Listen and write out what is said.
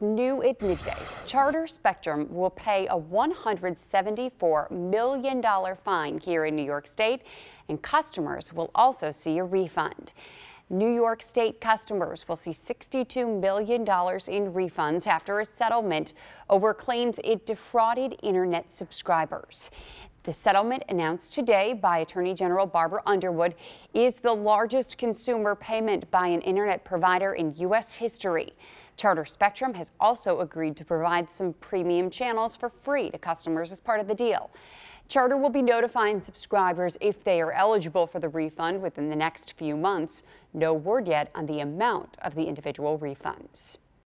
New at midday, Charter Spectrum will pay a $174 million fine here in New York State, and customers will also see a refund. New York State customers will see $62 million in refunds after a settlement over claims it defrauded internet subscribers. The settlement announced today by Attorney General Barbara Underwood is the largest consumer payment by an internet provider in U.S. history. Charter Spectrum has also agreed to provide some premium channels for free to customers as part of the deal. Charter will be notifying subscribers if they are eligible for the refund within the next few months. No word yet on the amount of the individual refunds.